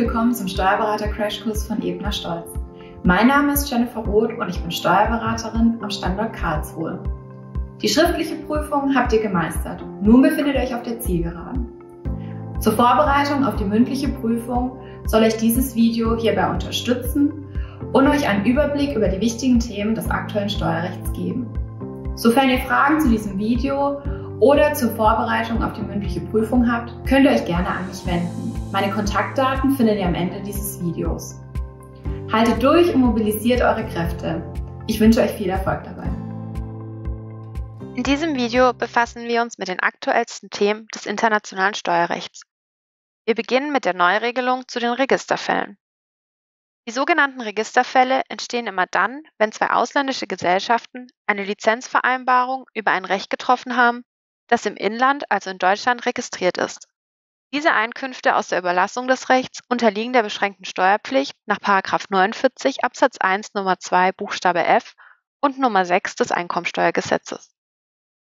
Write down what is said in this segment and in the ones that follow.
willkommen zum Steuerberater Crashkurs von Ebner Stolz. Mein Name ist Jennifer Roth und ich bin Steuerberaterin am Standort Karlsruhe. Die schriftliche Prüfung habt ihr gemeistert. Nun befindet ihr euch auf der Zielgeraden. Zur Vorbereitung auf die mündliche Prüfung soll euch dieses Video hierbei unterstützen und euch einen Überblick über die wichtigen Themen des aktuellen Steuerrechts geben. Sofern ihr Fragen zu diesem Video oder zur Vorbereitung auf die mündliche Prüfung habt, könnt ihr euch gerne an mich wenden. Meine Kontaktdaten findet ihr am Ende dieses Videos. Haltet durch und mobilisiert eure Kräfte. Ich wünsche euch viel Erfolg dabei. In diesem Video befassen wir uns mit den aktuellsten Themen des internationalen Steuerrechts. Wir beginnen mit der Neuregelung zu den Registerfällen. Die sogenannten Registerfälle entstehen immer dann, wenn zwei ausländische Gesellschaften eine Lizenzvereinbarung über ein Recht getroffen haben, das im Inland, also in Deutschland, registriert ist. Diese Einkünfte aus der Überlassung des Rechts unterliegen der beschränkten Steuerpflicht nach 49 Absatz 1 Nummer 2 Buchstabe f und Nummer 6 des Einkommensteuergesetzes.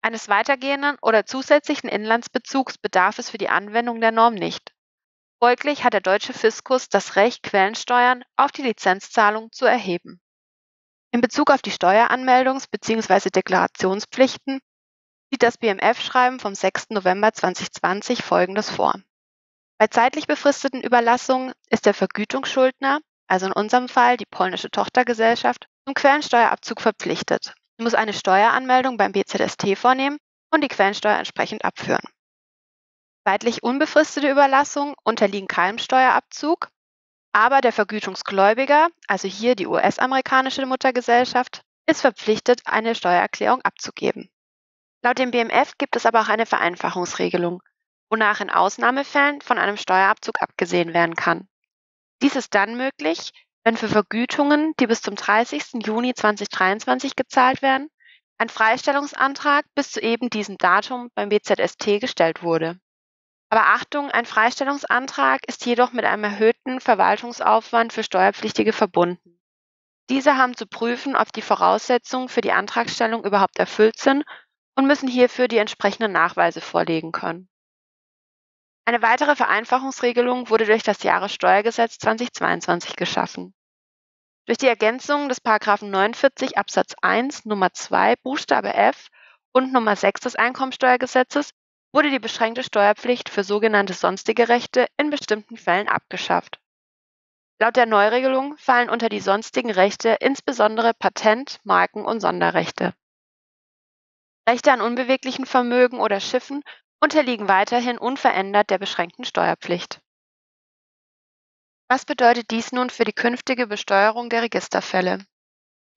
Eines weitergehenden oder zusätzlichen Inlandsbezugs bedarf es für die Anwendung der Norm nicht. Folglich hat der deutsche Fiskus das Recht, Quellensteuern auf die Lizenzzahlung zu erheben. In Bezug auf die Steueranmeldungs- bzw. Deklarationspflichten sieht das BMF-Schreiben vom 6. November 2020 Folgendes vor. Bei zeitlich befristeten Überlassungen ist der Vergütungsschuldner, also in unserem Fall die polnische Tochtergesellschaft, zum Quellensteuerabzug verpflichtet. Sie muss eine Steueranmeldung beim BZST vornehmen und die Quellensteuer entsprechend abführen. Zeitlich unbefristete Überlassungen unterliegen keinem Steuerabzug, aber der Vergütungsgläubiger, also hier die US-amerikanische Muttergesellschaft, ist verpflichtet, eine Steuererklärung abzugeben. Laut dem BMF gibt es aber auch eine Vereinfachungsregelung, wonach in Ausnahmefällen von einem Steuerabzug abgesehen werden kann. Dies ist dann möglich, wenn für Vergütungen, die bis zum 30. Juni 2023 gezahlt werden, ein Freistellungsantrag bis zu eben diesem Datum beim BZST gestellt wurde. Aber Achtung, ein Freistellungsantrag ist jedoch mit einem erhöhten Verwaltungsaufwand für Steuerpflichtige verbunden. Diese haben zu prüfen, ob die Voraussetzungen für die Antragstellung überhaupt erfüllt sind und müssen hierfür die entsprechenden Nachweise vorlegen können. Eine weitere Vereinfachungsregelung wurde durch das Jahressteuergesetz 2022 geschaffen. Durch die Ergänzung des 49 Absatz 1 Nummer 2 Buchstabe f und Nummer 6 des Einkommensteuergesetzes wurde die beschränkte Steuerpflicht für sogenannte sonstige Rechte in bestimmten Fällen abgeschafft. Laut der Neuregelung fallen unter die sonstigen Rechte insbesondere Patent-, Marken- und Sonderrechte. Rechte an unbeweglichen Vermögen oder Schiffen unterliegen weiterhin unverändert der beschränkten Steuerpflicht. Was bedeutet dies nun für die künftige Besteuerung der Registerfälle?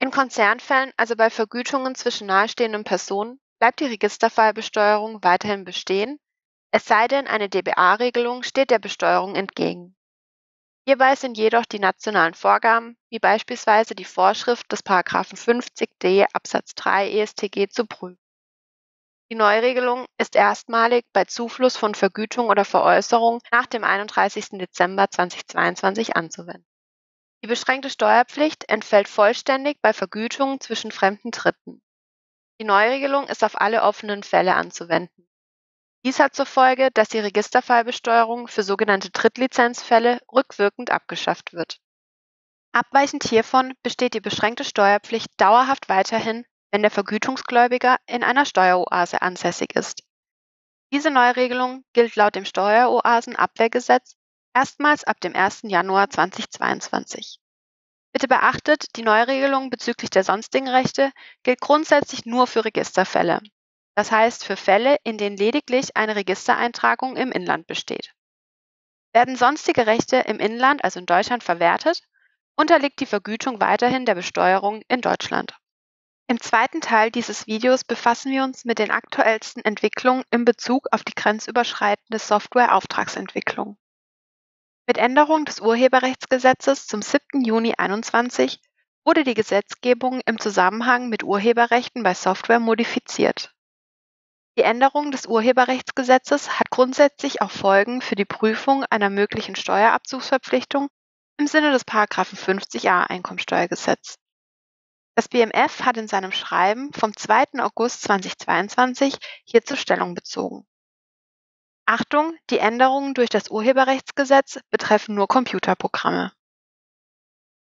In Konzernfällen, also bei Vergütungen zwischen nahestehenden Personen, bleibt die Registerfallbesteuerung weiterhin bestehen, es sei denn, eine DBA-Regelung steht der Besteuerung entgegen. Hierbei sind jedoch die nationalen Vorgaben, wie beispielsweise die Vorschrift des 50d Absatz 3 EStG, zu prüfen. Die Neuregelung ist erstmalig bei Zufluss von Vergütung oder Veräußerung nach dem 31. Dezember 2022 anzuwenden. Die beschränkte Steuerpflicht entfällt vollständig bei Vergütungen zwischen fremden Dritten. Die Neuregelung ist auf alle offenen Fälle anzuwenden. Dies hat zur Folge, dass die Registerfallbesteuerung für sogenannte Drittlizenzfälle rückwirkend abgeschafft wird. Abweichend hiervon besteht die beschränkte Steuerpflicht dauerhaft weiterhin, wenn der Vergütungsgläubiger in einer Steueroase ansässig ist. Diese Neuregelung gilt laut dem Steueroasenabwehrgesetz erstmals ab dem 1. Januar 2022. Bitte beachtet, die Neuregelung bezüglich der sonstigen Rechte gilt grundsätzlich nur für Registerfälle. Das heißt für Fälle, in denen lediglich eine Registereintragung im Inland besteht. Werden sonstige Rechte im Inland, also in Deutschland, verwertet, unterliegt die Vergütung weiterhin der Besteuerung in Deutschland. Im zweiten Teil dieses Videos befassen wir uns mit den aktuellsten Entwicklungen in Bezug auf die grenzüberschreitende Software-Auftragsentwicklung. Mit Änderung des Urheberrechtsgesetzes zum 7. Juni 2021 wurde die Gesetzgebung im Zusammenhang mit Urheberrechten bei Software modifiziert. Die Änderung des Urheberrechtsgesetzes hat grundsätzlich auch Folgen für die Prüfung einer möglichen Steuerabzugsverpflichtung im Sinne des 50a Einkommensteuergesetz. Das BMF hat in seinem Schreiben vom 2. August 2022 hierzu Stellung bezogen. Achtung, die Änderungen durch das Urheberrechtsgesetz betreffen nur Computerprogramme.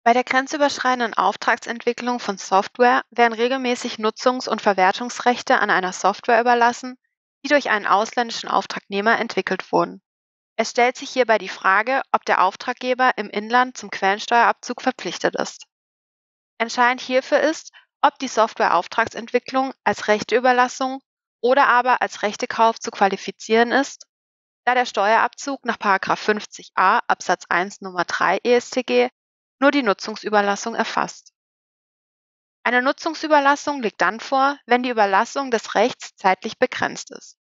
Bei der grenzüberschreitenden Auftragsentwicklung von Software werden regelmäßig Nutzungs- und Verwertungsrechte an einer Software überlassen, die durch einen ausländischen Auftragnehmer entwickelt wurden. Es stellt sich hierbei die Frage, ob der Auftraggeber im Inland zum Quellensteuerabzug verpflichtet ist. Entscheidend hierfür ist, ob die Software-Auftragsentwicklung als Rechteüberlassung oder aber als Rechtekauf zu qualifizieren ist, da der Steuerabzug nach 50a Absatz 1 Nummer 3 EStG nur die Nutzungsüberlassung erfasst. Eine Nutzungsüberlassung liegt dann vor, wenn die Überlassung des Rechts zeitlich begrenzt ist.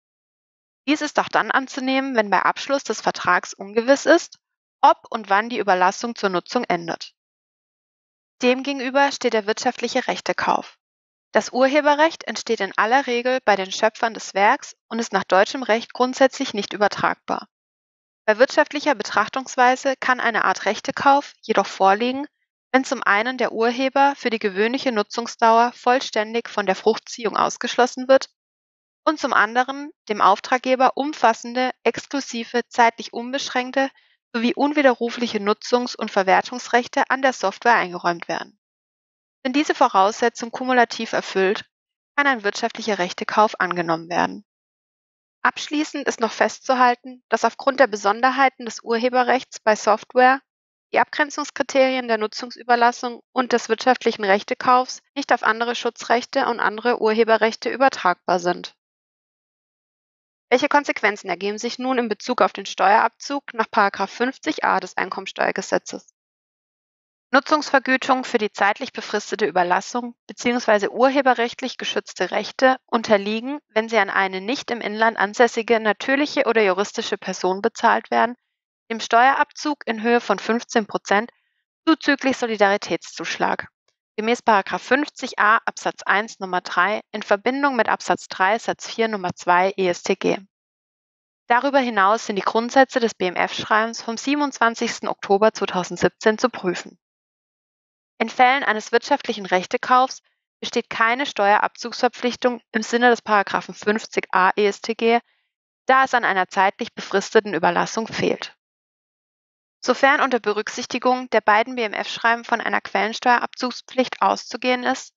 Dies ist auch dann anzunehmen, wenn bei Abschluss des Vertrags ungewiss ist, ob und wann die Überlassung zur Nutzung endet. Demgegenüber steht der wirtschaftliche Rechtekauf. Das Urheberrecht entsteht in aller Regel bei den Schöpfern des Werks und ist nach deutschem Recht grundsätzlich nicht übertragbar. Bei wirtschaftlicher Betrachtungsweise kann eine Art Rechtekauf jedoch vorliegen, wenn zum einen der Urheber für die gewöhnliche Nutzungsdauer vollständig von der Fruchtziehung ausgeschlossen wird und zum anderen dem Auftraggeber umfassende, exklusive, zeitlich unbeschränkte sowie unwiderrufliche Nutzungs- und Verwertungsrechte an der Software eingeräumt werden. Sind diese Voraussetzungen kumulativ erfüllt, kann ein wirtschaftlicher Rechtekauf angenommen werden. Abschließend ist noch festzuhalten, dass aufgrund der Besonderheiten des Urheberrechts bei Software die Abgrenzungskriterien der Nutzungsüberlassung und des wirtschaftlichen Rechtekaufs nicht auf andere Schutzrechte und andere Urheberrechte übertragbar sind. Welche Konsequenzen ergeben sich nun in Bezug auf den Steuerabzug nach 50a des Einkommensteuergesetzes? Nutzungsvergütung für die zeitlich befristete Überlassung bzw. urheberrechtlich geschützte Rechte unterliegen, wenn sie an eine nicht im Inland ansässige natürliche oder juristische Person bezahlt werden, dem Steuerabzug in Höhe von 15 Prozent zuzüglich Solidaritätszuschlag gemäß 50a Absatz 1 Nummer 3 in Verbindung mit Absatz 3 Satz 4 Nummer 2 EStG. Darüber hinaus sind die Grundsätze des BMF-Schreibens vom 27. Oktober 2017 zu prüfen. In Fällen eines wirtschaftlichen Rechtekaufs besteht keine Steuerabzugsverpflichtung im Sinne des 50a EStG, da es an einer zeitlich befristeten Überlassung fehlt. Sofern unter Berücksichtigung der beiden BMF-Schreiben von einer Quellensteuerabzugspflicht auszugehen ist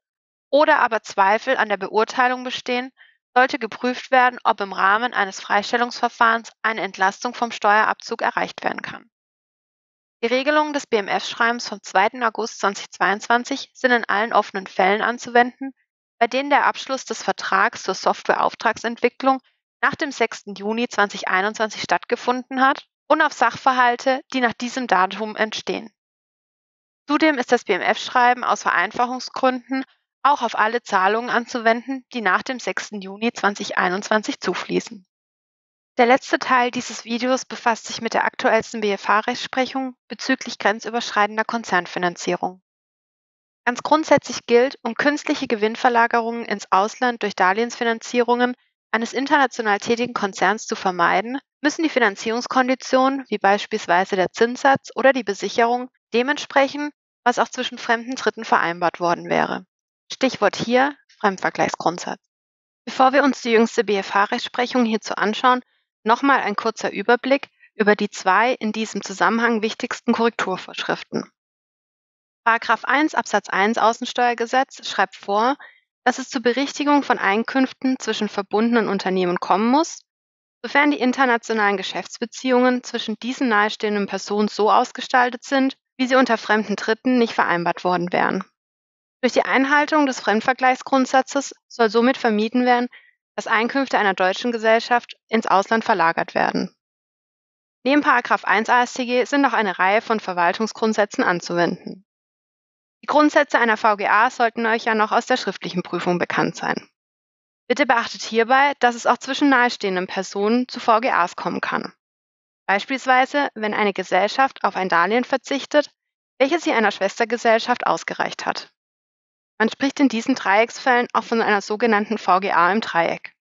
oder aber Zweifel an der Beurteilung bestehen, sollte geprüft werden, ob im Rahmen eines Freistellungsverfahrens eine Entlastung vom Steuerabzug erreicht werden kann. Die Regelungen des BMF-Schreibens vom 2. August 2022 sind in allen offenen Fällen anzuwenden, bei denen der Abschluss des Vertrags zur Software-Auftragsentwicklung nach dem 6. Juni 2021 stattgefunden hat und auf Sachverhalte, die nach diesem Datum entstehen. Zudem ist das BMF-Schreiben aus Vereinfachungsgründen auch auf alle Zahlungen anzuwenden, die nach dem 6. Juni 2021 zufließen. Der letzte Teil dieses Videos befasst sich mit der aktuellsten BFH-Rechtsprechung bezüglich grenzüberschreitender Konzernfinanzierung. Ganz grundsätzlich gilt, um künstliche Gewinnverlagerungen ins Ausland durch Darlehensfinanzierungen eines international tätigen Konzerns zu vermeiden, müssen die Finanzierungskonditionen, wie beispielsweise der Zinssatz oder die Besicherung, dementsprechend, was auch zwischen fremden Dritten vereinbart worden wäre. Stichwort hier Fremdvergleichsgrundsatz. Bevor wir uns die jüngste BFH-Rechtsprechung hierzu anschauen, nochmal ein kurzer Überblick über die zwei in diesem Zusammenhang wichtigsten Korrekturvorschriften. Paragraph 1 Absatz 1 Außensteuergesetz schreibt vor, dass es zur Berichtigung von Einkünften zwischen verbundenen Unternehmen kommen muss, sofern die internationalen Geschäftsbeziehungen zwischen diesen nahestehenden Personen so ausgestaltet sind, wie sie unter fremden Dritten nicht vereinbart worden wären. Durch die Einhaltung des Fremdvergleichsgrundsatzes soll somit vermieden werden, dass Einkünfte einer deutschen Gesellschaft ins Ausland verlagert werden. Neben 1 AStG sind noch eine Reihe von Verwaltungsgrundsätzen anzuwenden. Die Grundsätze einer VGA sollten euch ja noch aus der schriftlichen Prüfung bekannt sein. Bitte beachtet hierbei, dass es auch zwischen nahestehenden Personen zu VGAs kommen kann. Beispielsweise, wenn eine Gesellschaft auf ein Darlehen verzichtet, welches sie einer Schwestergesellschaft ausgereicht hat. Man spricht in diesen Dreiecksfällen auch von einer sogenannten VGA im Dreieck.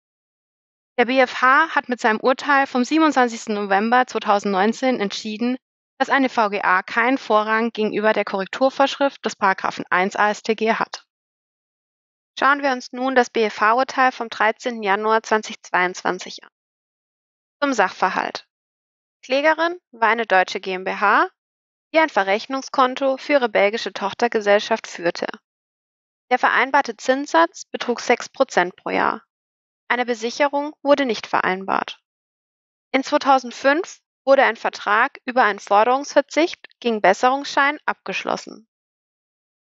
Der BfH hat mit seinem Urteil vom 27. November 2019 entschieden, dass eine VGA keinen Vorrang gegenüber der Korrekturvorschrift des 1 AStG hat. Schauen wir uns nun das BFH-Urteil vom 13. Januar 2022 an. Zum Sachverhalt. Klägerin war eine deutsche GmbH, die ein Verrechnungskonto für ihre belgische Tochtergesellschaft führte. Der vereinbarte Zinssatz betrug 6% pro Jahr. Eine Besicherung wurde nicht vereinbart. In 2005 wurde ein Vertrag über einen Forderungsverzicht gegen Besserungsschein abgeschlossen.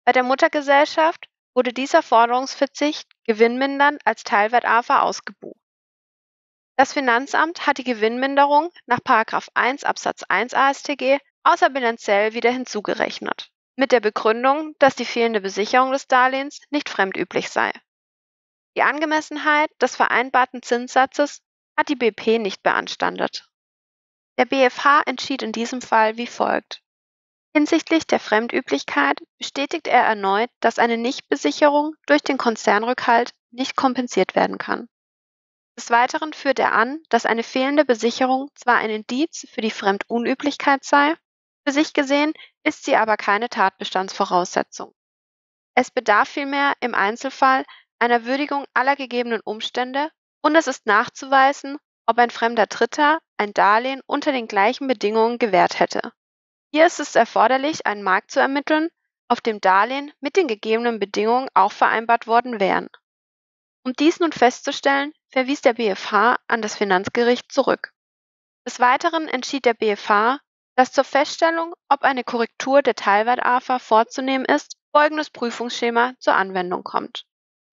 Bei der Muttergesellschaft wurde dieser Forderungsverzicht gewinnmindernd als Teilwert-AFA ausgebucht. Das Finanzamt hat die Gewinnminderung nach 1 Absatz 1 AStG außerbilanziell wieder hinzugerechnet, mit der Begründung, dass die fehlende Besicherung des Darlehens nicht fremdüblich sei. Die Angemessenheit des vereinbarten Zinssatzes hat die BP nicht beanstandet. Der BfH entschied in diesem Fall wie folgt. Hinsichtlich der Fremdüblichkeit bestätigt er erneut, dass eine Nichtbesicherung durch den Konzernrückhalt nicht kompensiert werden kann. Des Weiteren führt er an, dass eine fehlende Besicherung zwar ein Indiz für die Fremdunüblichkeit sei, für sich gesehen ist sie aber keine Tatbestandsvoraussetzung. Es bedarf vielmehr im Einzelfall einer Würdigung aller gegebenen Umstände und es ist nachzuweisen, ob ein fremder Dritter ein Darlehen unter den gleichen Bedingungen gewährt hätte. Hier ist es erforderlich, einen Markt zu ermitteln, auf dem Darlehen mit den gegebenen Bedingungen auch vereinbart worden wären. Um dies nun festzustellen, verwies der BfH an das Finanzgericht zurück. Des Weiteren entschied der BfH, dass zur Feststellung, ob eine Korrektur der Teilwert-AFA vorzunehmen ist, folgendes Prüfungsschema zur Anwendung kommt.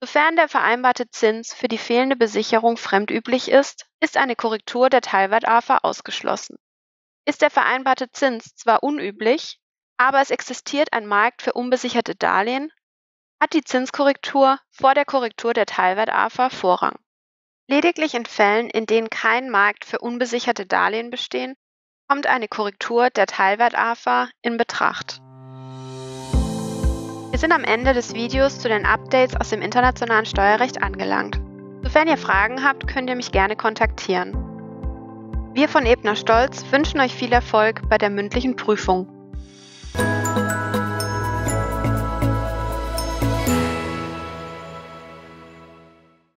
Sofern der vereinbarte Zins für die fehlende Besicherung fremdüblich ist, ist eine Korrektur der Teilwert-AFA ausgeschlossen. Ist der vereinbarte Zins zwar unüblich, aber es existiert ein Markt für unbesicherte Darlehen, hat die Zinskorrektur vor der Korrektur der Teilwert-AFA Vorrang. Lediglich in Fällen, in denen kein Markt für unbesicherte Darlehen bestehen, kommt eine Korrektur der Teilwert-AFA in Betracht. Wir sind am Ende des Videos zu den Updates aus dem internationalen Steuerrecht angelangt. Sofern ihr Fragen habt, könnt ihr mich gerne kontaktieren. Wir von Ebner Stolz wünschen euch viel Erfolg bei der mündlichen Prüfung.